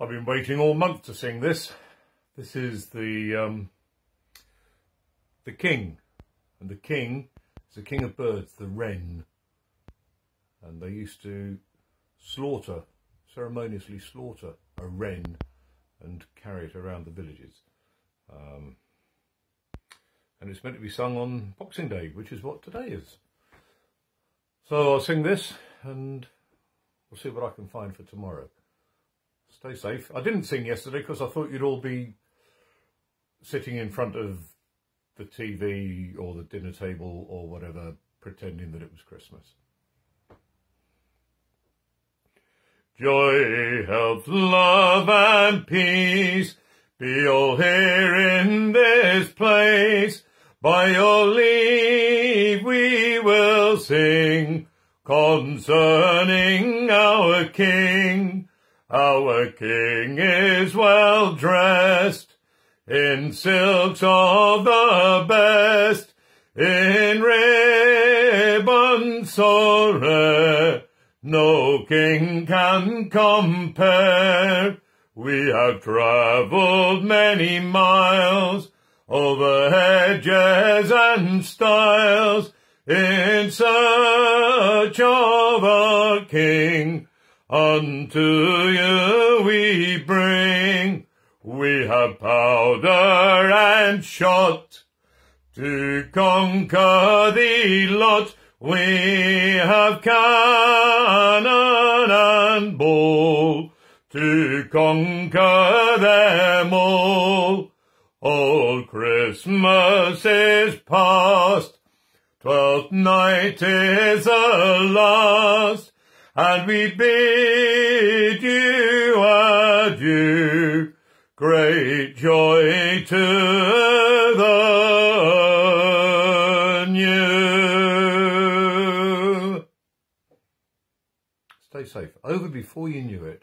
I've been waiting all month to sing this. This is the um, the king, and the king is the king of birds, the wren. And they used to slaughter, ceremoniously slaughter a wren and carry it around the villages. Um, and it's meant to be sung on Boxing Day, which is what today is. So I'll sing this and we'll see what I can find for tomorrow. Stay safe. I didn't sing yesterday because I thought you'd all be sitting in front of the TV or the dinner table or whatever, pretending that it was Christmas. Joy, health, love and peace be all here in this place. By your leave we will sing concerning our King. Our King is well dressed in silks of the best, in ribbons so rare, no king can compare. We have travelled many miles over hedges and stiles in search of a king. Unto you we bring we have powder and shot to conquer the lot. We have cannon and ball to conquer them all. Old Christmas is past, twelfth night is the last, and we bid you adieu great joy to the new. Stay safe. Over before you knew it.